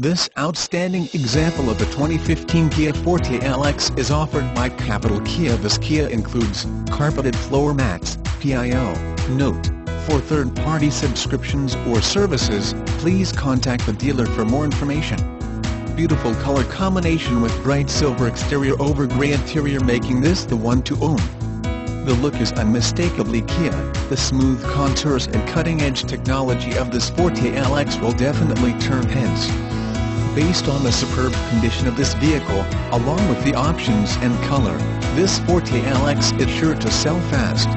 This outstanding example of the 2015 Kia Forte LX is offered by Capitol Kia. This Kia includes carpeted floor mats, PIO. Note, for third-party subscriptions or services, please contact the dealer for more information. Beautiful color combination with bright silver exterior over gray interior making this the one to own. The look is unmistakably Kia, the smooth contours and cutting-edge technology of this Forte LX will definitely turn heads. Based on the superb condition of this vehicle, along with the options and color, this Forte LX is sure to sell fast.